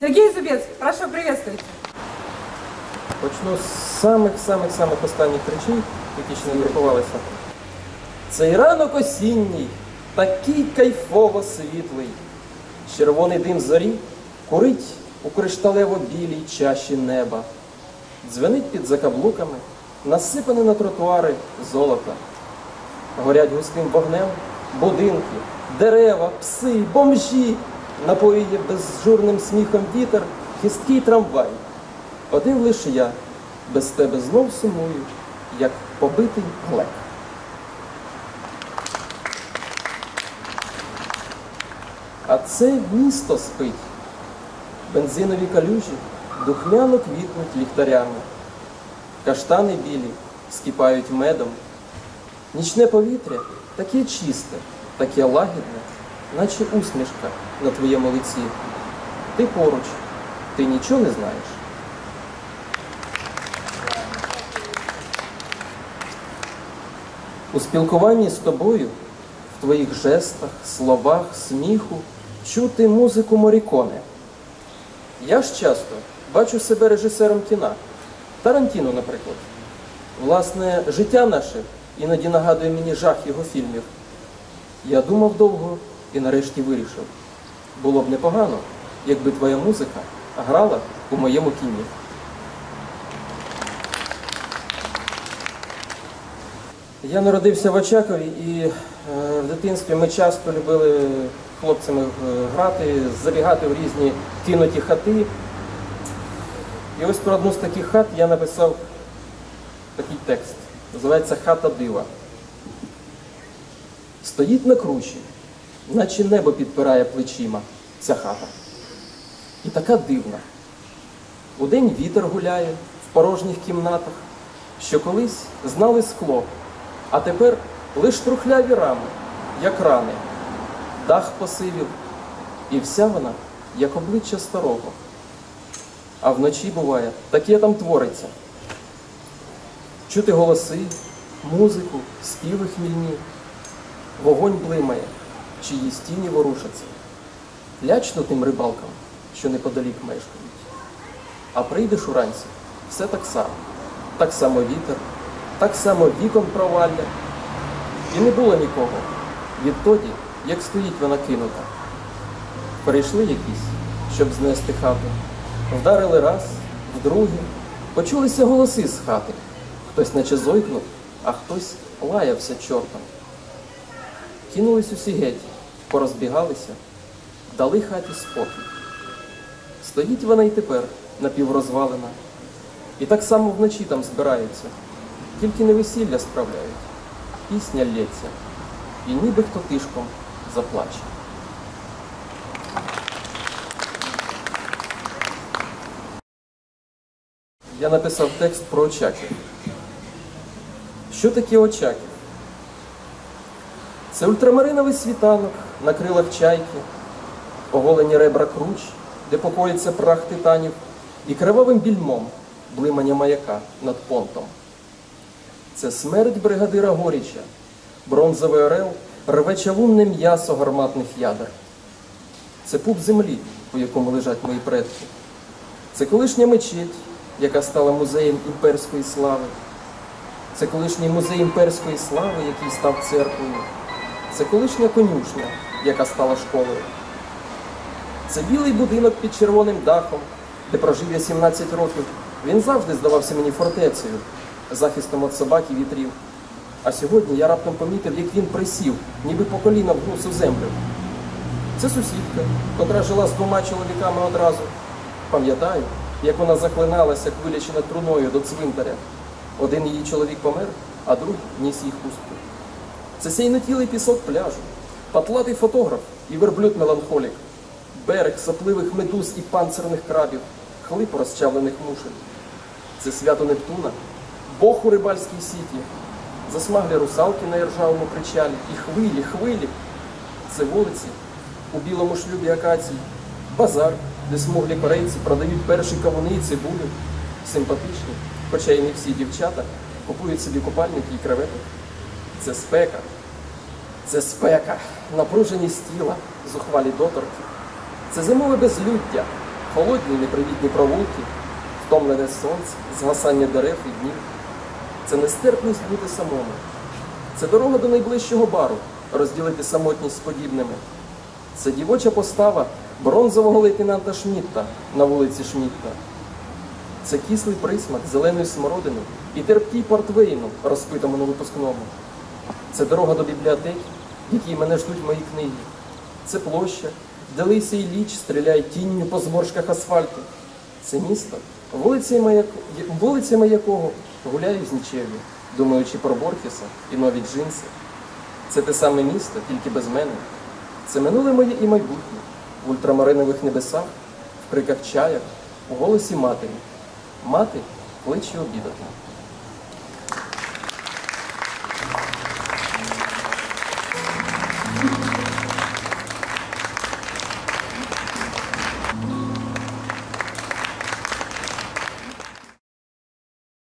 Сергей Зубец, прошу приветствуйте. Почну з самих-самих-самих останніх речей, які ще не друкувалися. Цей ранок осінній, такий кайфово світлий. Червоний дим зорі курить у кришталево-білій чаші неба. Дзвенить під закаблуками, насипане на тротуари золото. Горять густим вогнем будинки, дерева, пси, бомжі. Напоює безжурним сміхом вітер, хисткий трамвай. Один лише я без тебе знов сумую, як побитий глек. А це місто спить. Бензинові калюжі духмяно квітнуть ліхтарями. Каштани білі скипають медом. Нічне повітря таке чисте, таке лагідне, наче усмішка на твоєму лиці. Ти поруч, ти нічого не знаєш. У спілкуванні з тобою, в твоїх жестах, словах, сміху чути музику Моріконе. Я ж часто бачу себе режисером кіна, Тарантіно, наприклад. Власне, життя наше іноді нагадує мені жах його фільмів. Я думав довго і нарешті вирішив. Було б непогано, якби твоя музика грала у моєму кіні. Я народився в Очакові і е, в дитинстві ми часто любили хлопцями е, грати, забігати в різні кинуті хати. І ось про одну з таких хат я написав такий текст. Називається Хата дива. Стоїть на кручі, наче небо підпирає плечима ця хата. І така дивна. Удень вітер гуляє в порожніх кімнатах, що колись знали скло, а тепер лиш трухляві рами, як рани, дах посивів, і вся вона, як обличчя старого. А вночі буває, таке там твориться. Чути голоси, музику, співи хмільні, вогонь блимає, чиї стіні ворушаться. Лячно тим рибалкам, що неподалік мешкають. А прийдеш уранці, все так само. Так само вітер, так само вікон провалля. І не було нікого. Відтоді, як стоїть вона кинута. Прийшли якісь, щоб знести хату. Вдарили раз, вдруге, почулися голоси з хати. Хтось наче зойкнув, а хтось лаявся чортом. Кинулись усі геть, порозбігалися, дали хаті спокій. Стоїть вона й тепер напіврозвалена. І так само вночі там збираються, тільки не весілля справляють. Пісня лється, і ніби хто тишком заплаче. Я написав текст про Очаків. Що таке Очаків? Це ультрамариновий світанок на крилах чайки, оголені ребра круч, де покоїться прах титанів, і кривавим більмом блимання маяка над понтом. Це смерть бригадира Горіча, бронзовий орел рве чавунне м'ясо гарматних ядер. Це пуп землі, у якому лежать мої предки. Це колишня мечеть, яка стала музеєм імперської слави. Це колишній музей імперської слави, який став церквою. Це колишня конюшня, яка стала школою. Це білий будинок під червоним дахом, де прожив я 17 років. Він завжди здавався мені фортецею, захистом від собак і вітрів. А сьогодні я раптом помітив, як він присів, ніби по коліна в землю. Це сусідка, котра жила з двома чоловіками одразу. Пам'ятаю, як вона заклиналася, як вилічена труною до цвинтаря. Один її чоловік помер, а другий ніс їй хустку. Це сяйнотілий пісок пляжу, патлатий фотограф і верблюд меланхолік, берег сопливих медуз і панцирних крабів, хлип розчавлених мушель. Це свято Нептуна, Бог у рибальській сіті, засмаглі русалки на іржавому причалі, і хвилі, хвилі. Це вулиці у білому шлюбі акацій, базар, де смуглі корейці продають перші кавуни і цибулю, симпатичні, хоча й не всі дівчата купують собі купальники і креветок. Це спека, це спека, напруженість тіла, зухвалі доторки. Це зимове безлюддя, холодні непривітні провулки, втомлене сонце, згасання дерев і днів. Це нестерпність бути самому. Це дорога до найближчого бару, розділити самотність з подібними. Це дівоча постава бронзового лейтенанта Шмітта на вулиці Шмітта. Це кислий присмак зеленої смородини і терпкий портвейну, розпитому на випускному. Це дорога до бібліотеки, в якій мене ждуть мої книги. Це площа, де лисий ліч стріляє тінню по зморшках асфальту. Це місто, вулицями, якого гуляю з нічев'ю, думаючи про Борхеса і нові джинси. Це те саме місто, тільки без мене. Це минуле моє і майбутнє в ультрамаринових небесах, в криках чаяк, у голосі матері. Мати кличе обідати.